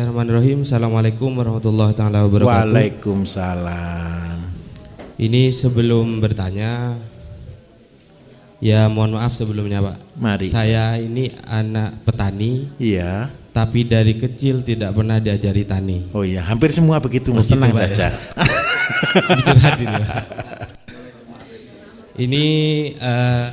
Bismillahirrahmanirrahim. Assalamualaikum warahmatullahi taala wabarakatuh. Waalaikumsalam. Ini sebelum bertanya, ya mohon maaf sebelumnya Pak. Mari. Saya ini anak petani, Iya. tapi dari kecil tidak pernah diajari tani. Oh iya, hampir semua begitu, Mas. gitu, Tenang saja. Dicurhatin, Pak. Ini eh,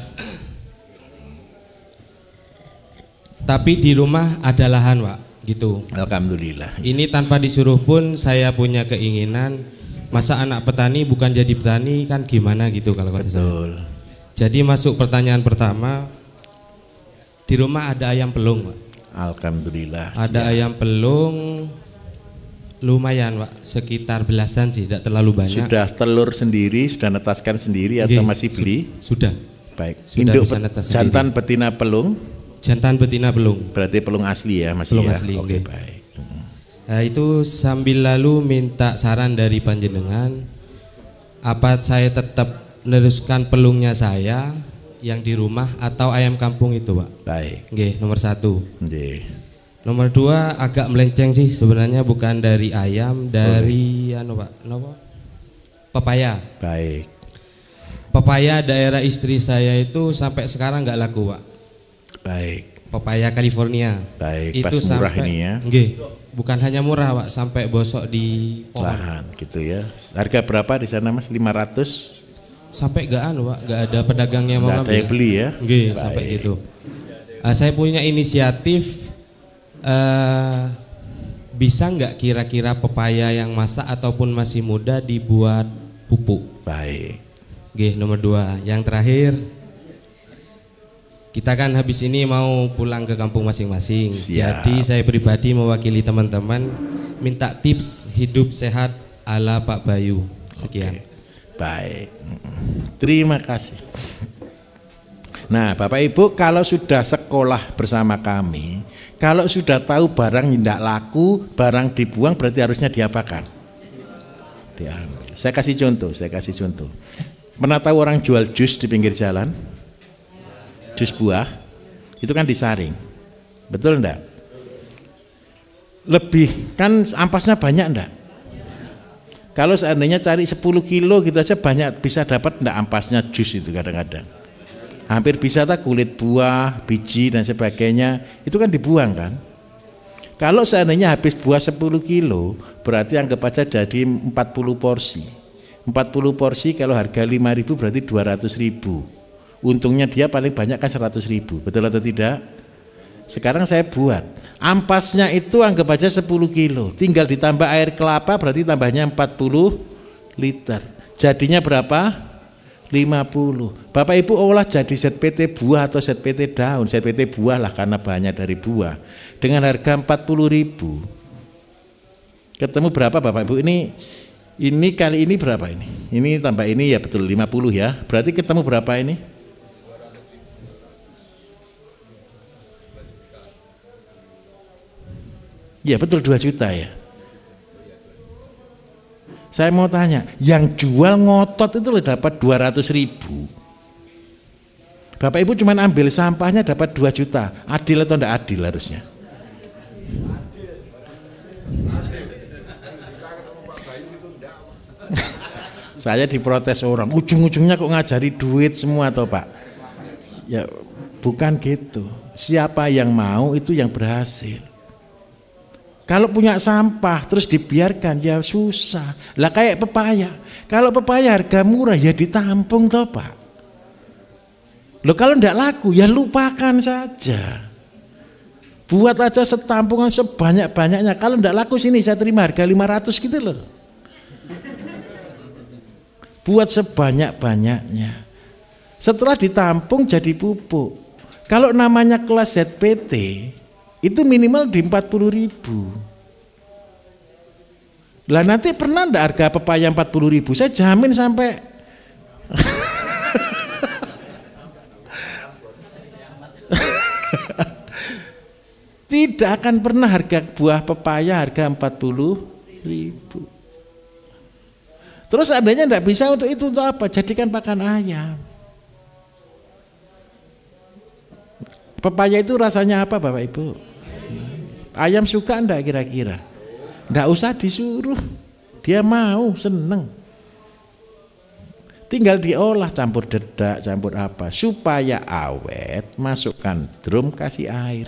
tapi di rumah ada lahan Pak, gitu. Alhamdulillah. Ini tanpa disuruh pun saya punya keinginan masa anak petani bukan jadi petani kan gimana gitu kalau kata saya. Betul. Jadi masuk pertanyaan pertama di rumah ada ayam pelung, Pak. Alhamdulillah. Ada ayam pelung lumayan, Pak, sekitar belasan sih, tidak terlalu banyak. Sudah telur sendiri, sudah netaskan sendiri atau Nggih, masih su- beli? Sudah. Baik. sudah Induk jantan betina pelung, Jantan betina pelung. berarti pelung asli ya, masih Pelung ya. asli, Oke, nggih. baik. Nah, itu sambil lalu minta saran dari panjenengan apa saya tetap meneruskan pelungnya saya yang di rumah atau ayam kampung itu, Pak? Baik. Oke, nomor satu. Nggih. Nomor dua agak melenceng sih sebenarnya bukan dari ayam, dari anu pak, nopo? Pepaya. Baik. Pepaya daerah istri saya itu sampai sekarang nggak laku pak. Baik. Pepaya California. Baik, itu pas murah sampai, ini ya. Nggih, bukan hanya murah pak, sampai bosok di pohon. Lahan gitu ya. Harga berapa di sana Mas? 500? Sampai nggak anu pak, nggak ada pedagang yang mau Nggak ada yang ngambil. beli ya? Nggih, sampai gitu. Ah, saya punya inisiatif eh bisa nggak kira-kira pepaya yang masak ataupun masih muda dibuat pupuk? Baik. Oke, nomor dua. Yang terakhir, kita kan habis ini mau pulang ke kampung masing-masing. Jadi saya pribadi mewakili teman-teman minta tips hidup sehat ala Pak Bayu. Sekian. Baik. Terima kasih. Nah, Bapak Ibu, kalau sudah sekolah bersama kami, kalau sudah tahu barang tidak laku, barang dibuang berarti harusnya diapakan? Diambil. Saya kasih contoh, saya kasih contoh. Pernah tahu orang jual jus di pinggir jalan? Jus buah, itu kan disaring. Betul enggak? Lebih, kan ampasnya banyak enggak? Kalau seandainya cari 10 kilo gitu aja banyak bisa dapat enggak ampasnya jus itu kadang-kadang. Hampir bisa tak kulit buah, biji dan sebagainya itu kan dibuang kan. Kalau seandainya habis buah 10 kilo berarti anggap aja jadi 40 porsi. 40 porsi kalau harga 5 ribu berarti 200 ribu. Untungnya dia paling banyak kan 100 ribu. Betul atau tidak? Sekarang saya buat ampasnya itu anggap aja 10 kilo, tinggal ditambah air kelapa berarti tambahnya 40 liter. Jadinya berapa? 50. Bapak Ibu olah jadi ZPT buah atau ZPT daun, ZPT buah lah karena banyak dari buah. Dengan harga 40 ribu. Ketemu berapa Bapak Ibu? Ini ini kali ini berapa ini? Ini tambah ini ya betul 50 ya. Berarti ketemu berapa ini? Ya betul 2 juta ya. Saya mau tanya, yang jual ngotot itu loh dapat 200 ribu. Bapak Ibu cuma ambil sampahnya dapat 2 juta. Adil atau enggak adil harusnya? Saya diprotes orang, ujung-ujungnya kok ngajari duit semua toh Pak? Ya bukan gitu. Siapa yang mau itu yang berhasil. Kalau punya sampah terus dibiarkan ya susah. Lah kayak pepaya. Kalau pepaya harga murah ya ditampung toh Pak. Loh kalau tidak laku ya lupakan saja. Buat aja setampungan sebanyak-banyaknya. Kalau tidak laku sini saya terima harga 500 gitu loh. Buat sebanyak-banyaknya. Setelah ditampung jadi pupuk. Kalau namanya kelas ZPT itu minimal di 40 ribu. Lah nanti pernah ndak harga pepaya 40 ribu? Saya jamin sampai tidak akan pernah harga buah pepaya harga 40 ribu. Terus adanya ndak bisa untuk itu untuk apa? Jadikan pakan ayam. Pepaya itu rasanya apa Bapak Ibu? Ayam suka enggak kira-kira? Enggak usah disuruh. Dia mau, seneng. Tinggal diolah campur dedak, campur apa. Supaya awet, masukkan drum, kasih air.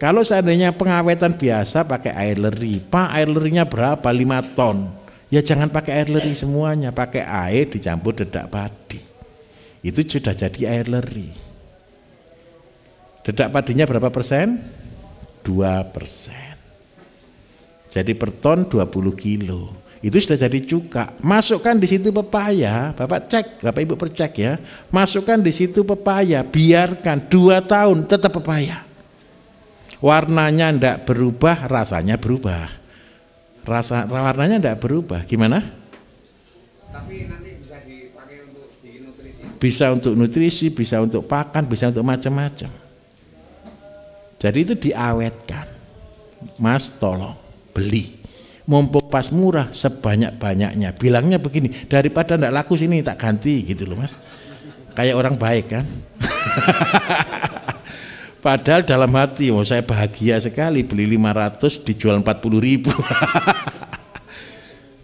Kalau seandainya pengawetan biasa pakai air leri, Pak air lerinya berapa? 5 ton. Ya jangan pakai air leri semuanya, pakai air dicampur dedak padi. Itu sudah jadi air leri. Dedak padinya berapa persen? 2 persen. Jadi per ton 20 kilo itu sudah jadi cuka. Masukkan di situ pepaya, Bapak cek, Bapak Ibu percek ya. Masukkan di situ pepaya, biarkan dua tahun tetap pepaya. Warnanya ndak berubah, rasanya berubah. Rasa warnanya ndak berubah. Gimana? Tapi nanti bisa dipakai untuk nutrisi. Bisa untuk nutrisi, bisa untuk pakan, bisa untuk macam-macam. Jadi itu diawetkan. Mas tolong beli mumpung pas murah sebanyak-banyaknya. Bilangnya begini, daripada ndak laku sini tak ganti gitu loh Mas. Kayak orang baik kan. Padahal dalam hati, oh saya bahagia sekali beli 500 dijual 40 ribu.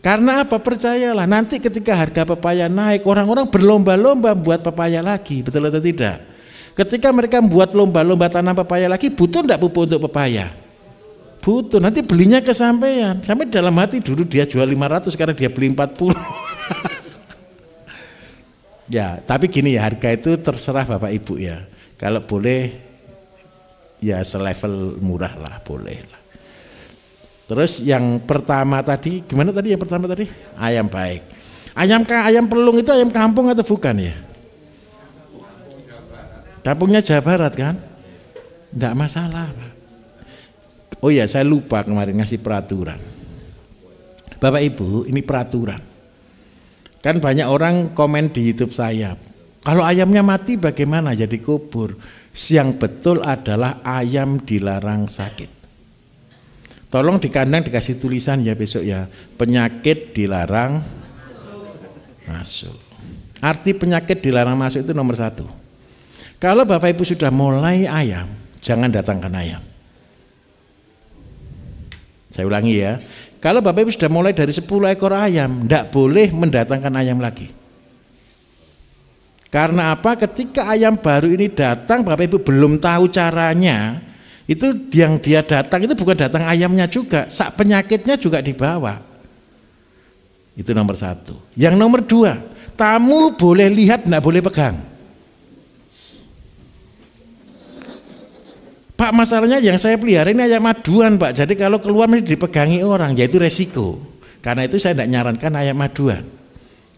Karena apa? Percayalah, nanti ketika harga pepaya naik, orang-orang berlomba-lomba buat pepaya lagi, betul atau tidak? Ketika mereka membuat lomba-lomba tanam pepaya lagi, butuh enggak pupuk untuk pepaya? butuh. Nanti belinya kesampaian. Sampai dalam hati dulu dia jual 500 karena dia beli 40 ya tapi gini ya harga itu terserah bapak ibu ya. Kalau boleh ya selevel murah lah boleh lah. Terus yang pertama tadi gimana tadi yang pertama tadi? Ayam baik. Ayam ayam pelung itu ayam kampung atau bukan ya kampungnya Jawa Barat kan tidak masalah Oh ya, saya lupa kemarin ngasih peraturan. Bapak Ibu, ini peraturan. Kan banyak orang komen di YouTube saya. Kalau ayamnya mati bagaimana jadi kubur? Yang betul adalah ayam dilarang sakit. Tolong di kandang dikasih tulisan ya besok ya. Penyakit dilarang masuk. Arti penyakit dilarang masuk itu nomor satu. Kalau Bapak Ibu sudah mulai ayam, jangan datangkan ayam. Saya ulangi ya. Kalau Bapak Ibu sudah mulai dari 10 ekor ayam, tidak boleh mendatangkan ayam lagi. Karena apa? Ketika ayam baru ini datang, Bapak Ibu belum tahu caranya, itu yang dia datang itu bukan datang ayamnya juga, sak penyakitnya juga dibawa. Itu nomor satu. Yang nomor dua, tamu boleh lihat, tidak boleh pegang. Pak masalahnya yang saya pelihara ini ayam maduan Pak. Jadi kalau keluar mesti dipegangi orang, yaitu resiko. Karena itu saya tidak nyarankan ayam maduan.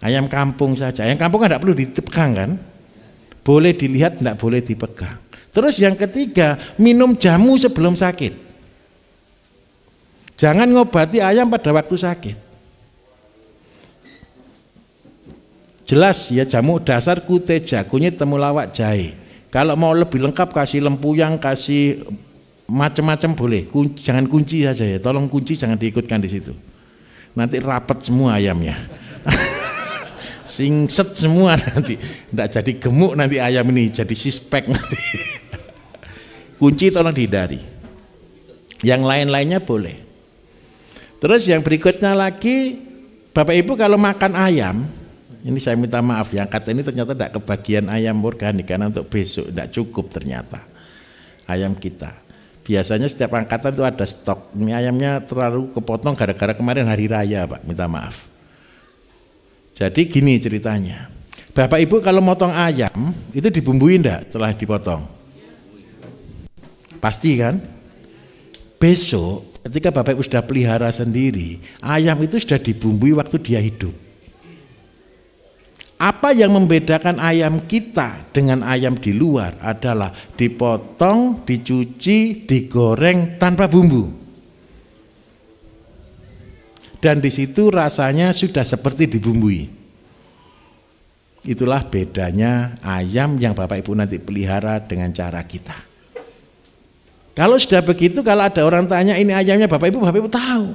Ayam kampung saja. Ayam kampung kan tidak perlu dipegang kan? Boleh dilihat, tidak boleh dipegang. Terus yang ketiga, minum jamu sebelum sakit. Jangan ngobati ayam pada waktu sakit. Jelas ya jamu dasar kute jagonya temulawak jahe. Kalau mau lebih lengkap kasih lempuyang, kasih macam-macam boleh. Kunci, jangan kunci saja ya. Tolong kunci jangan diikutkan di situ. Nanti rapat semua ayamnya. Singset semua nanti. Tidak jadi gemuk nanti ayam ini, jadi sispek nanti. kunci tolong dihindari. Yang lain-lainnya boleh. Terus yang berikutnya lagi, Bapak Ibu kalau makan ayam, ini saya minta maaf yang kata ini ternyata tidak kebagian ayam organik karena untuk besok tidak cukup ternyata ayam kita. Biasanya setiap angkatan itu ada stok. Ini ayamnya terlalu kepotong gara-gara kemarin hari raya Pak, minta maaf. Jadi gini ceritanya. Bapak Ibu kalau motong ayam itu dibumbui enggak setelah dipotong? Pasti kan? Besok ketika Bapak Ibu sudah pelihara sendiri, ayam itu sudah dibumbui waktu dia hidup. Apa yang membedakan ayam kita dengan ayam di luar adalah dipotong, dicuci, digoreng tanpa bumbu. Dan di situ rasanya sudah seperti dibumbui. Itulah bedanya ayam yang Bapak Ibu nanti pelihara dengan cara kita. Kalau sudah begitu, kalau ada orang tanya ini ayamnya Bapak Ibu, Bapak Ibu tahu.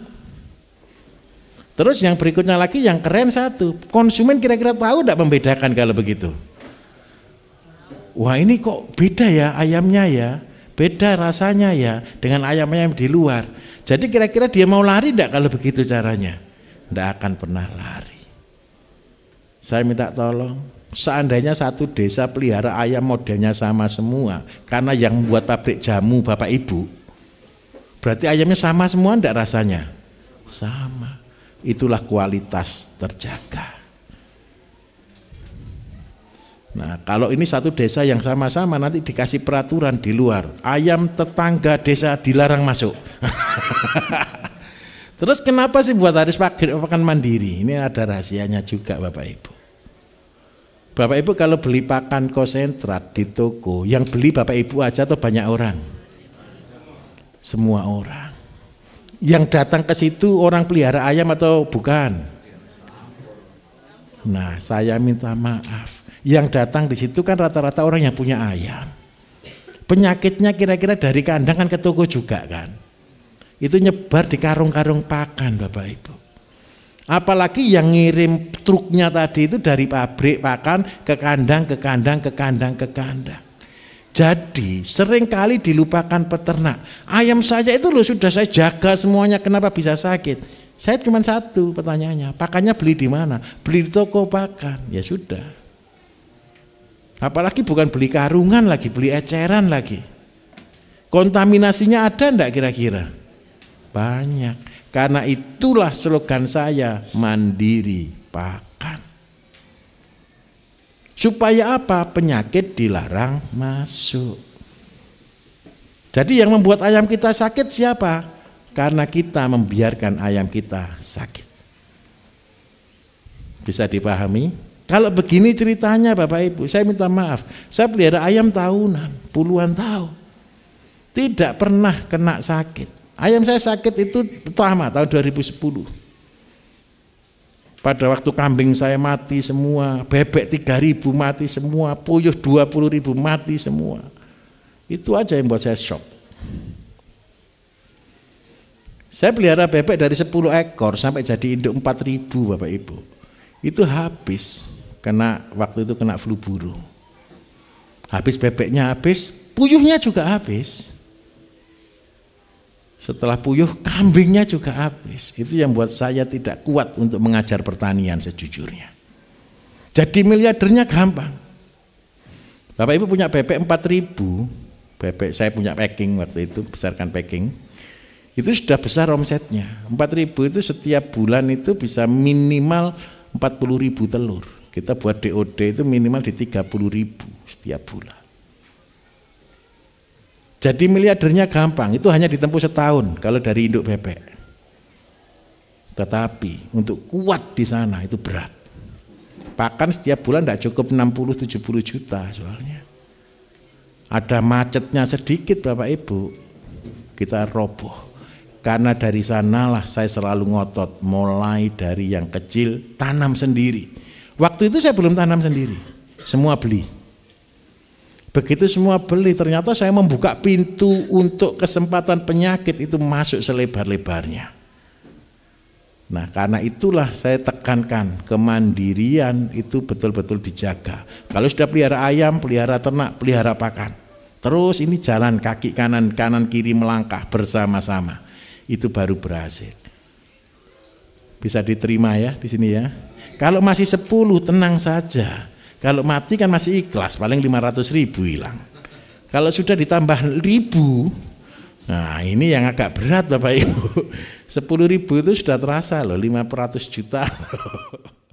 Terus yang berikutnya lagi yang keren satu, konsumen kira-kira tahu tidak membedakan kalau begitu? Wah ini kok beda ya ayamnya ya. Beda rasanya ya dengan ayam-ayam di luar. Jadi kira-kira dia mau lari enggak kalau begitu caranya? Enggak akan pernah lari. Saya minta tolong, seandainya satu desa pelihara ayam modelnya sama semua, karena yang membuat pabrik jamu Bapak Ibu, berarti ayamnya sama semua enggak rasanya? Sama. Itulah kualitas terjaga. Nah, kalau ini satu desa yang sama-sama nanti dikasih peraturan di luar, ayam tetangga desa dilarang masuk. Terus kenapa sih buat harus pakan mandiri? Ini ada rahasianya juga Bapak Ibu. Bapak Ibu kalau beli pakan konsentrat di toko, yang beli Bapak Ibu aja atau banyak orang? Semua orang. Yang datang ke situ orang pelihara ayam atau bukan? Nah, saya minta maaf yang datang di situ kan rata-rata orang yang punya ayam. Penyakitnya kira-kira dari kandang kan ke toko juga kan. Itu nyebar di karung-karung pakan Bapak Ibu. Apalagi yang ngirim truknya tadi itu dari pabrik pakan ke kandang, ke kandang, ke kandang, ke kandang. Jadi sering kali dilupakan peternak. Ayam saja itu loh sudah saya jaga semuanya, kenapa bisa sakit? Saya cuma satu pertanyaannya, pakannya beli di mana? Beli di toko pakan. Ya sudah. Apalagi bukan beli karungan lagi, beli eceran lagi. Kontaminasinya ada enggak kira-kira? Banyak. Karena itulah slogan saya, mandiri pakan. Supaya apa? Penyakit dilarang masuk. Jadi yang membuat ayam kita sakit siapa? Karena kita membiarkan ayam kita sakit. Bisa dipahami? Kalau begini ceritanya Bapak Ibu, saya minta maaf. Saya pelihara ayam tahunan, puluhan tahun. Tidak pernah kena sakit. Ayam saya sakit itu pertama tahun 2010. Pada waktu kambing saya mati semua, bebek 3000 mati semua, puyuh 20.000 mati semua. Itu aja yang buat saya shock. Saya pelihara bebek dari 10 ekor sampai jadi induk 4000 Bapak Ibu. Itu habis kena waktu itu kena flu burung. Habis bebeknya habis, puyuhnya juga habis. Setelah puyuh, kambingnya juga habis. Itu yang buat saya tidak kuat untuk mengajar pertanian sejujurnya. Jadi miliardernya gampang. Bapak Ibu punya bebek 4000, bebek saya punya packing waktu itu, besarkan packing. Itu sudah besar omsetnya. 4000 itu setiap bulan itu bisa minimal 40 ribu telur. Kita buat DOD itu minimal di 30 ribu setiap bulan. Jadi miliardernya gampang, itu hanya ditempuh setahun kalau dari induk bebek. Tetapi untuk kuat di sana itu berat. Pakan setiap bulan tidak cukup 60-70 juta soalnya. Ada macetnya sedikit Bapak Ibu, kita roboh. Karena dari sanalah saya selalu ngotot, mulai dari yang kecil, tanam sendiri Waktu itu saya belum tanam sendiri, semua beli. Begitu semua beli, ternyata saya membuka pintu untuk kesempatan penyakit itu masuk selebar-lebarnya. Nah, karena itulah saya tekankan kemandirian itu betul-betul dijaga. Kalau sudah pelihara ayam, pelihara ternak, pelihara pakan. Terus ini jalan kaki kanan kanan kiri melangkah bersama-sama. Itu baru berhasil. Bisa diterima ya di sini ya. Kalau masih 10 tenang saja. Kalau mati kan masih ikhlas, paling 500 ribu hilang. Kalau sudah ditambah ribu, nah ini yang agak berat Bapak Ibu. 10 ribu itu sudah terasa loh, 500 juta.